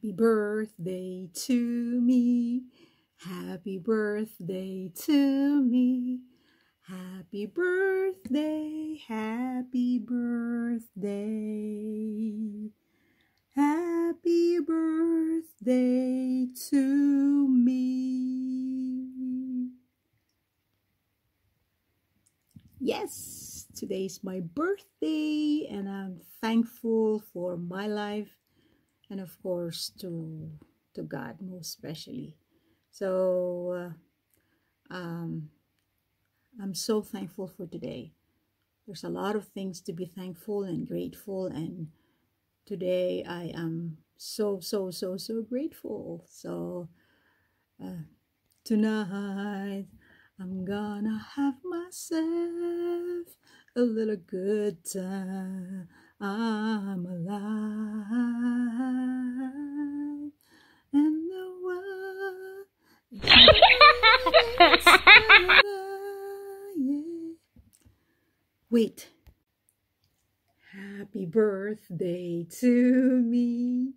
Happy birthday to me. Happy birthday to me. Happy birthday, happy birthday. Happy birthday to me. Yes, today's my birthday, and I'm thankful for my life and of course to to God most especially. So uh, um, I'm so thankful for today. There's a lot of things to be thankful and grateful, and today I am so so so so grateful. So uh, tonight I'm gonna have myself a little good time. I'm alive and the world is Wait. Happy birthday to me.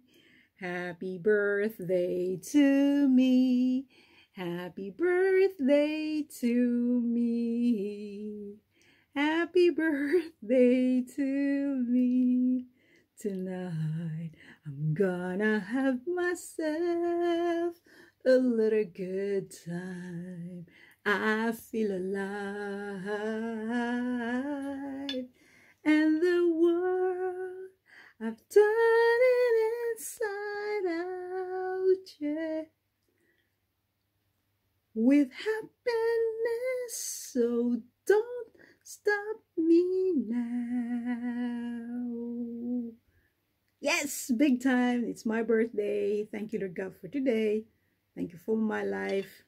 Happy birthday to me. Happy birthday to me. Happy birthday to me. Tonight I'm gonna have myself a little good time. I feel alive and the world I've turned it inside out, yeah. With happiness, so don't stop me now. Yes, big time. It's my birthday. Thank you, Lord God, for today. Thank you for my life.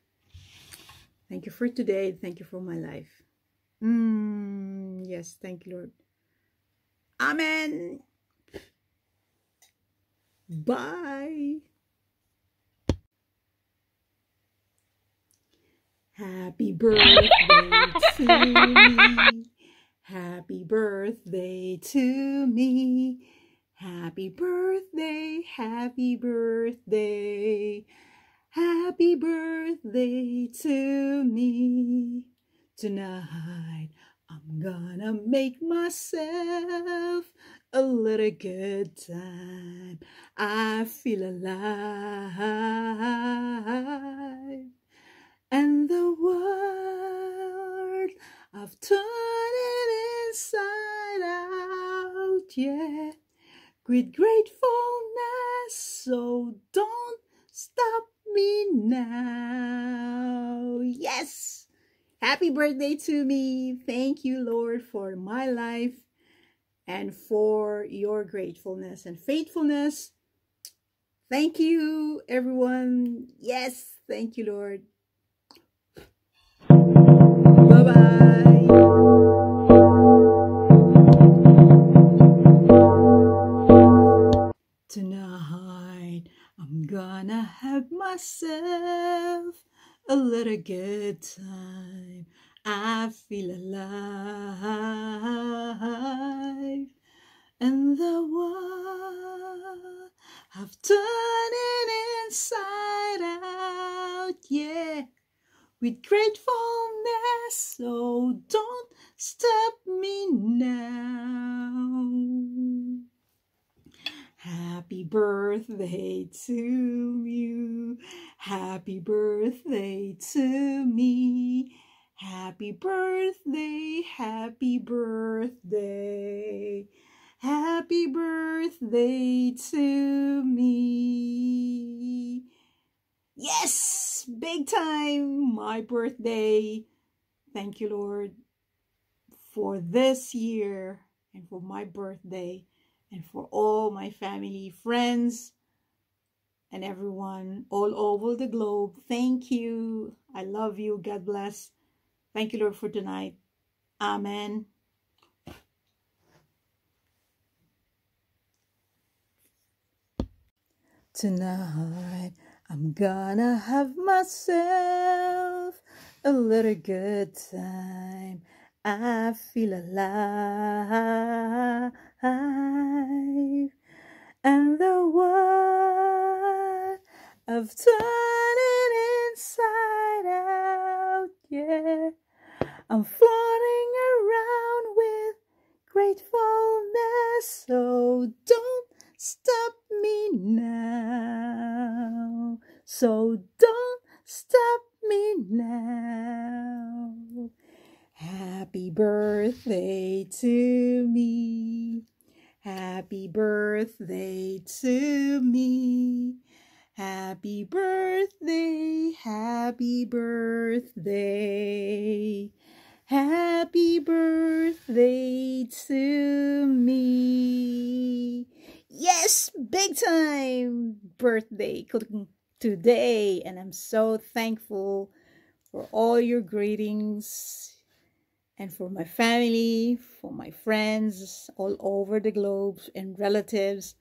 Thank you for today. Thank you for my life. Mm, yes, thank you, Lord. Amen. Bye. Happy birthday to me. Happy birthday to me. Happy birthday, happy birthday. Happy birthday to me. Tonight I'm gonna make myself a little good time. I feel alive and the world I've turned it inside out, yeah. With gratefulness, so don't stop me now. Yes. Happy birthday to me. Thank you, Lord, for my life and for your gratefulness and faithfulness. Thank you, everyone. Yes, thank you, Lord. Tonight, I'm gonna have myself a little good time. I feel alive. And the world I've turned it inside out, yeah with gratefulness. So don't stop me now. Happy birthday to you. Happy birthday to me. Happy birthday, happy birthday. Happy birthday to me. Yes, big time, my birthday. Thank you, Lord, for this year and for my birthday and for all my family, friends, and everyone all over the globe. Thank you. I love you. God bless. Thank you, Lord, for tonight. Amen. Tonight, I'm gonna have myself a little good time. I feel alive, and the world of turning inside out. Yeah, I'm floating around with gratefulness. So don't So don't stop me now. Happy birthday to me. Happy birthday to me. Happy birthday, happy birthday. Happy birthday to me. Yes, big time birthday today. And I'm so thankful for all your greetings and for my family, for my friends all over the globe and relatives.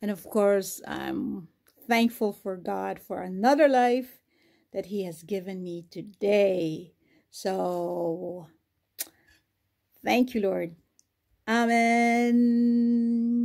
And of course, I'm thankful for God for another life that He has given me today. So, thank you, Lord. Amen.